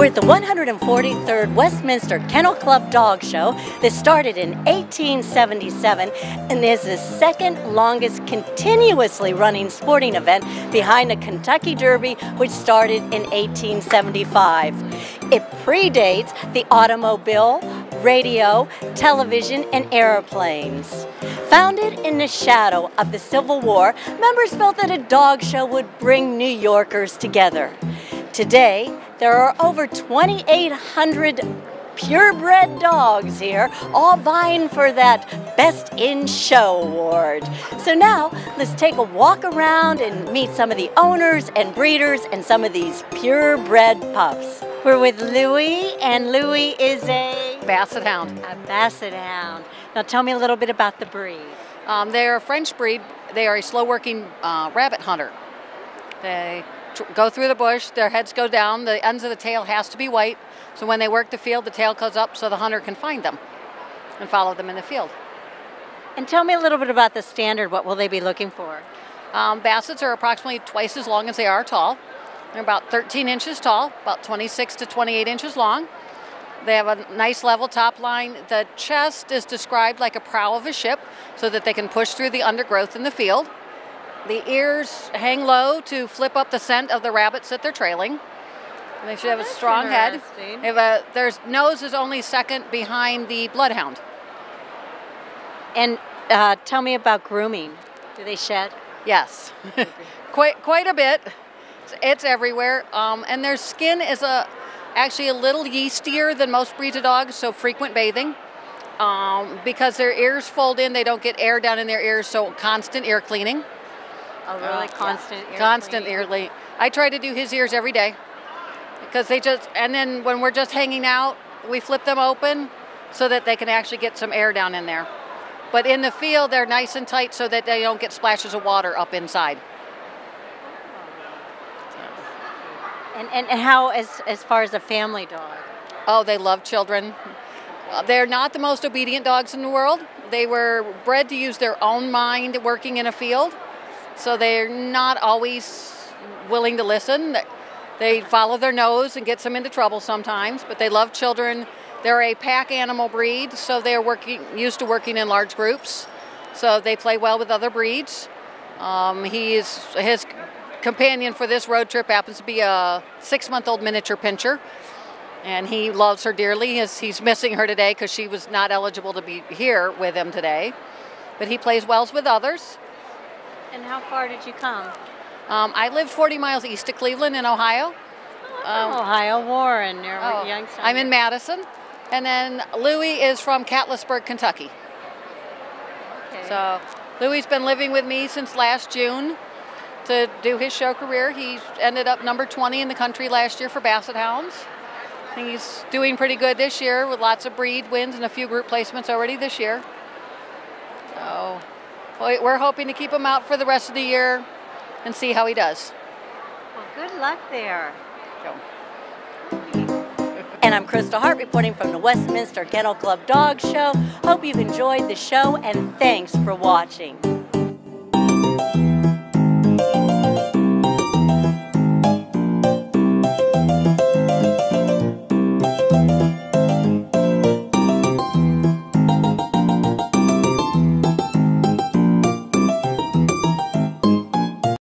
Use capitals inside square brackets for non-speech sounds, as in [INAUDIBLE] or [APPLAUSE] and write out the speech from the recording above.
We're at the 143rd Westminster Kennel Club Dog Show that started in 1877 and is the second longest continuously running sporting event behind the Kentucky Derby, which started in 1875. It predates the automobile, radio, television, and airplanes. Founded in the shadow of the Civil War, members felt that a dog show would bring New Yorkers together. Today, there are over 2,800 purebred dogs here, all vying for that Best in Show award. So now, let's take a walk around and meet some of the owners and breeders and some of these purebred pups. We're with Louie, and Louie is a Basset Hound. A Basset Hound. Now tell me a little bit about the breed. Um, they're a French breed. They are a slow-working uh, rabbit hunter. They go through the bush, their heads go down, the ends of the tail has to be white, so when they work the field, the tail goes up so the hunter can find them and follow them in the field. And tell me a little bit about the standard. What will they be looking for? Um, bassets are approximately twice as long as they are tall. They're about 13 inches tall, about 26 to 28 inches long. They have a nice level top line. The chest is described like a prow of a ship so that they can push through the undergrowth in the field. The ears hang low to flip up the scent of the rabbits that they're trailing. And they should oh, have a strong head. They have a, their nose is only second behind the bloodhound. And uh, tell me about grooming. Do they shed? Yes, [LAUGHS] quite quite a bit. It's, it's everywhere, um, and their skin is a actually a little yeastier than most breeds of dogs, so frequent bathing. Um, because their ears fold in, they don't get air down in their ears, so constant ear cleaning. Oh, really? Uh, constant ear Constant cleaning. ear. I try to do his ears every day because they just, and then when we're just hanging out, we flip them open so that they can actually get some air down in there. But in the field, they're nice and tight so that they don't get splashes of water up inside. And, and, and how, as, as far as a family dog? Oh, they love children. Uh, they're not the most obedient dogs in the world. They were bred to use their own mind working in a field. So they're not always willing to listen. They follow their nose and gets them into trouble sometimes, but they love children. They're a pack animal breed, so they're working used to working in large groups. So they play well with other breeds. Um, he's his companion for this road trip happens to be a six-month-old miniature pinscher, and he loves her dearly. He's, he's missing her today because she was not eligible to be here with him today. But he plays well with others. And how far did you come? Um, I live 40 miles east of Cleveland in Ohio. Oh, um, Ohio, Warren, near oh, Youngstown. I'm in Madison. And then Louie is from Catlettsburg, Kentucky. Okay. So Louie's been living with me since last June to do his show career. He ended up number 20 in the country last year for Basset Hounds. He's doing pretty good this year with lots of breed wins and a few group placements already this year. So we're hoping to keep him out for the rest of the year and see how he does. Well, good luck there. And I'm Kristal Hart reporting from the Westminster Kennel Club Dog Show. Hope you've enjoyed the show and thanks for watching.